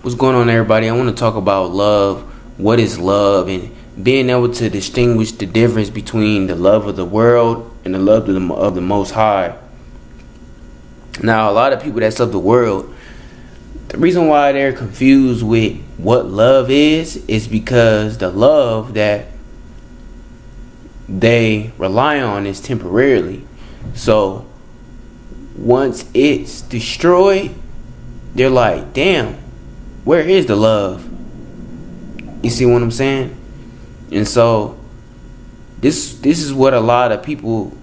What's going on, everybody? I want to talk about love. What is love? And being able to distinguish the difference between the love of the world and the love of the, of the Most High. Now, a lot of people that's of the world, the reason why they're confused with what love is is because the love that they rely on is temporarily. So once it's destroyed, they're like, damn, where is the love? You see what I'm saying? And so this this is what a lot of people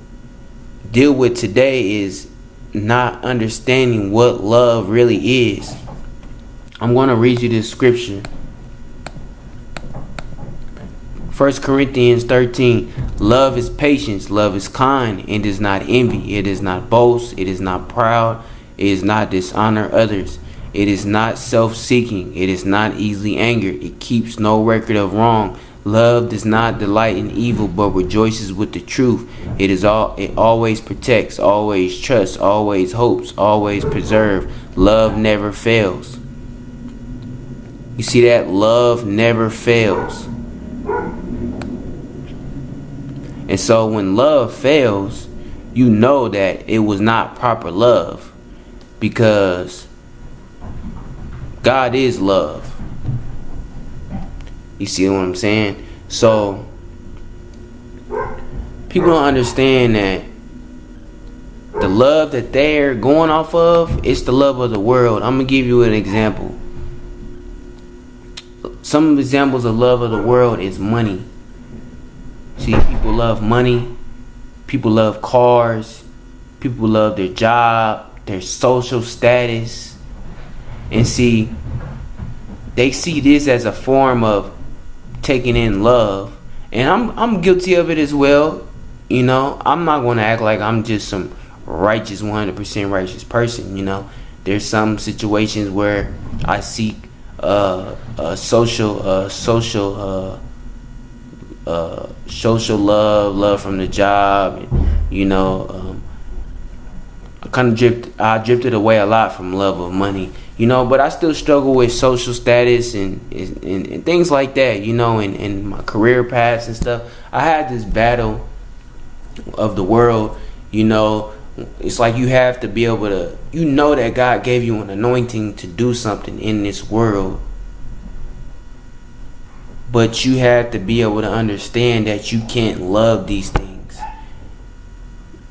deal with today is not understanding what love really is. I'm going to read you this scripture. 1 Corinthians 13 Love is patience, love is kind, and does not envy, it does not boast, it is not proud, it is not dishonor others, it is not self seeking, it is not easily angered, it keeps no record of wrong. Love does not delight in evil, but rejoices with the truth. It is all it always protects, always trusts, always hopes, always preserves. Love never fails. You see that? Love never fails. And so when love fails, you know that it was not proper love because God is love. You see what I'm saying? So people don't understand that the love that they're going off of is the love of the world. I'm gonna give you an example. Some examples of love of the world is money. See, people love money, people love cars, people love their job, their social status. And see, they see this as a form of taking in love. And I'm I'm guilty of it as well. You know, I'm not going to act like I'm just some righteous 100% righteous person, you know. There's some situations where I seek uh, social uh social uh uh, social love, love from the job, you know, um, I kind of drift, I drifted away a lot from love of money, you know, but I still struggle with social status and and, and things like that, you know, and, and my career paths and stuff. I had this battle of the world, you know. It's like you have to be able to, you know, that God gave you an anointing to do something in this world but you have to be able to understand that you can't love these things.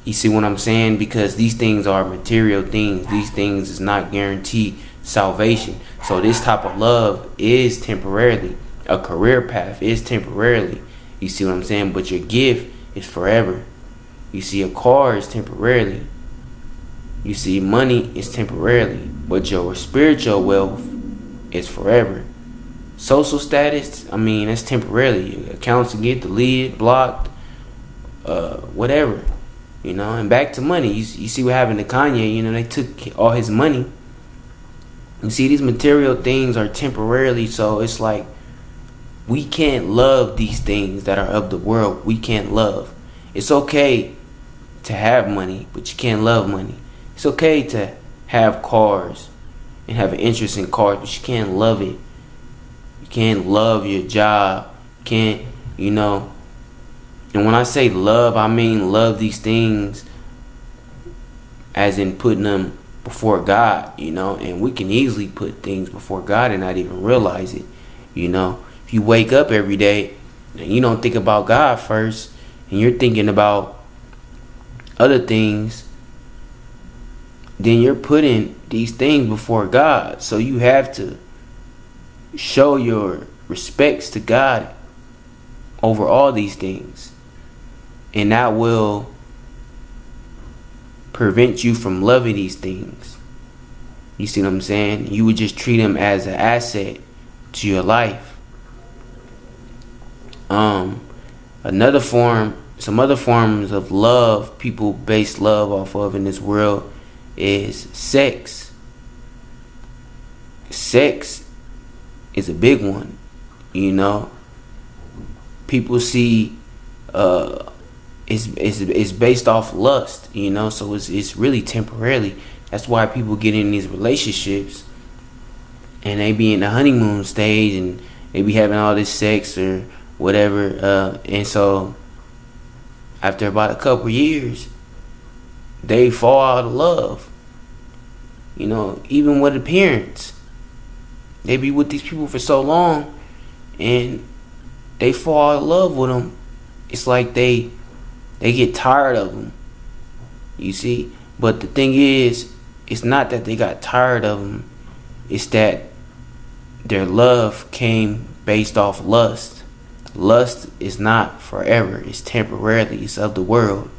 You see what I'm saying? Because these things are material things. These things is not guaranteed salvation. So this type of love is temporarily. A career path is temporarily. You see what I'm saying? But your gift is forever. You see a car is temporarily. You see money is temporarily. But your spiritual wealth is forever. Social status, I mean, that's temporarily. Accounts get deleted, blocked, uh, whatever. You know, and back to money. You, you see what happened to Kanye. You know, they took all his money. You see, these material things are temporarily, so it's like we can't love these things that are of the world. We can't love. It's okay to have money, but you can't love money. It's okay to have cars and have an interest in cars, but you can't love it You can't love your job, You can't, you know. And when I say love, I mean love these things as in putting them before God, you know. And we can easily put things before God and not even realize it, you know. If you wake up every day and you don't think about God first and you're thinking about other things, then you're putting these things before God. So you have to show your respects to God over all these things. And that will prevent you from loving these things. You see what I'm saying? You would just treat them as an asset to your life. Um, another form, some other forms of love people base love off of in this world is sex. Sex is a big one. You know, people see uh, it's, it's it's based off lust. You know, so it's it's really temporarily. That's why people get in these relationships and they be in the honeymoon stage and they be having all this sex or whatever. Uh, and so after about a couple years, they fall out of love. You know, even with appearance. They be with these people for so long and they fall out of love with them. It's like they they get tired of them. You see? But the thing is, it's not that they got tired of them. It's that their love came based off lust. Lust is not forever. It's temporarily. It's of the world.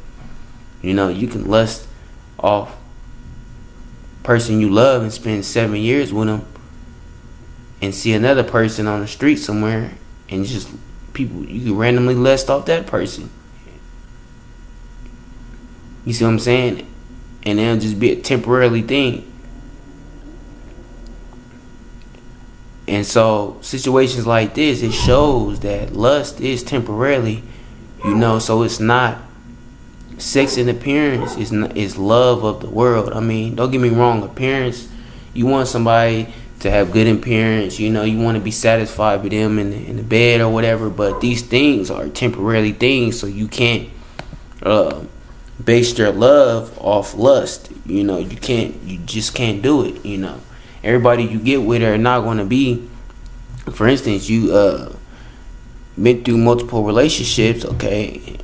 You know, you can lust off person you love and spend seven years with them and see another person on the street somewhere and just people you can randomly lust off that person. You see what I'm saying? And it'll just be a temporarily thing. And so situations like this, it shows that lust is temporarily, you know, so it's not sex and appearance is is love of the world. I mean, don't get me wrong, appearance, you want somebody to have good appearance, you know, you want to be satisfied with them in the, in the bed or whatever, but these things are temporarily things, so you can't uh, base your love off lust. You know, you can't, you just can't do it, you know everybody you get with are not going to be. For instance, you uh been through multiple relationships. Okay,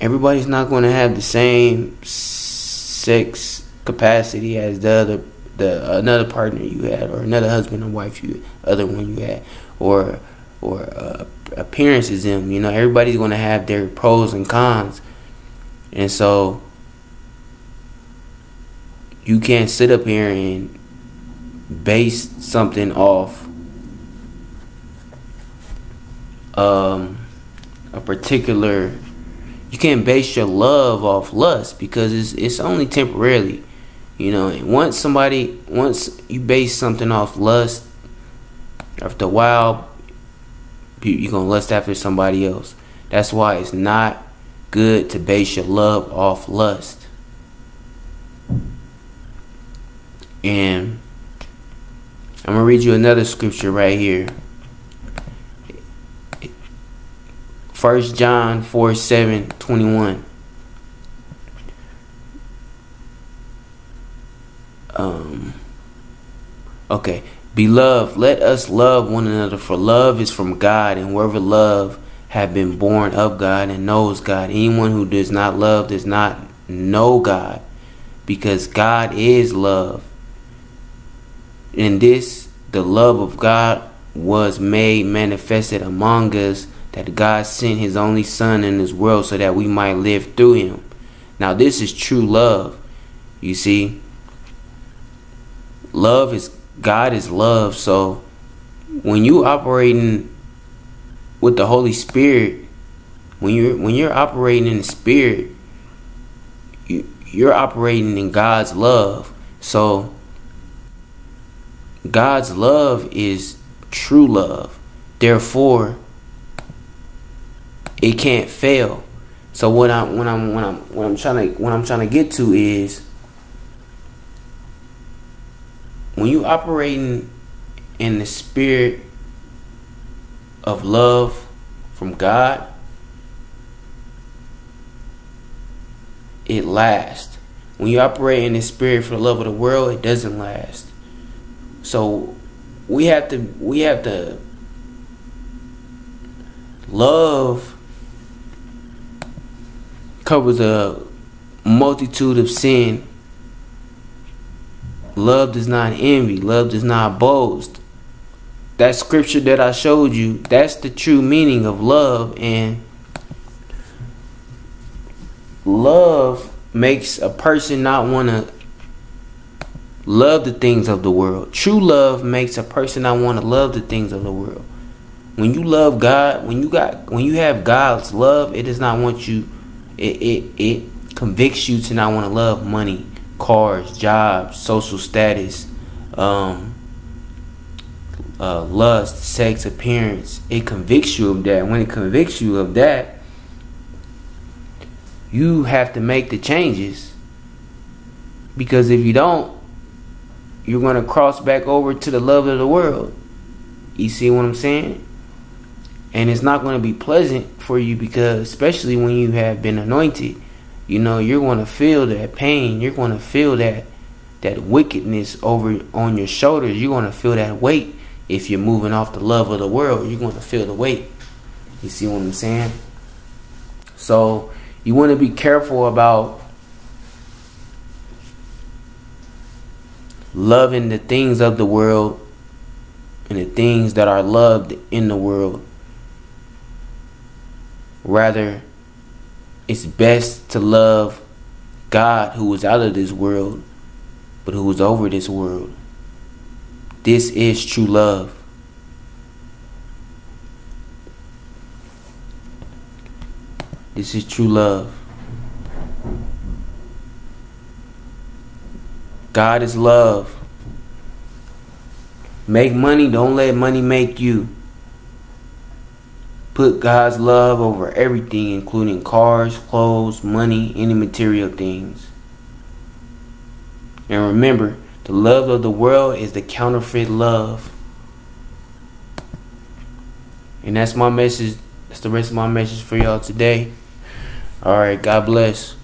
everybody's not going to have the same sex capacity as the other the another partner you had or another husband or wife you other one you had or or uh, appearances in you know everybody's going to have their pros and cons and so you can't sit up here and base something off um, a particular you can't base your love off lust because it's it's only temporarily you know and once somebody once you base something off lust after a while you're gonna lust after somebody else. That's why it's not good to base your love off lust And I'm going to read you another scripture right here. First John 4 7 21. Um, okay. Beloved, let us love one another, for love is from God, and wherever love have been born of God and knows God. Anyone who does not love does not know God, because God is love. In this, the love of God was made manifested among us, that God sent his only Son in this world so that we might live through him. Now, this is true love. You see, love is God is love. So, when you operating with the Holy Spirit, when you're when you're operating in the Spirit, you, you're operating in God's love. So God's love is true love. Therefore, it can't fail. So what I'm when I'm when I'm what I'm trying to what I'm trying to get to is when you operating in the spirit of love from God, it lasts. When you operate in the spirit for the love of the world, it doesn't last. So we have to we have to love covers a multitude of sin. Love does not envy. Love does not boast. That scripture that I showed you, that's the true meaning of love. And love makes a person not want to love the things of the world. True love makes a person not want to love the things of the world. When you love God, when you got when you have God's love, it does not want you it it, it convicts you to not want to love money, cars, jobs, social status, um uh, lust, sex, appearance. It convicts you of that. When it convicts you of that, you have to make the changes. Because if you don't, you're going to cross back over to the love of the world. You see what I'm saying? And it's not going to be pleasant for you because, especially when you have been anointed, you know, you're going to feel that pain. You're going to feel that that wickedness over on your shoulders. You're going to feel that weight if you're moving off the love of the world. You're going to feel the weight. You see what I'm saying? So you want to be careful about loving the things of the world and the things that are loved in the world. Rather, it's best to love God who is out of this world, but who is over this world. This is true love. This is true love. God is love. Make money, don't let money make you. Put God's love over everything, including cars, clothes, money, any material things. And remember, the love of the world is the counterfeit love. And that's my message. That's the rest of my message for y'all today. All right, God bless.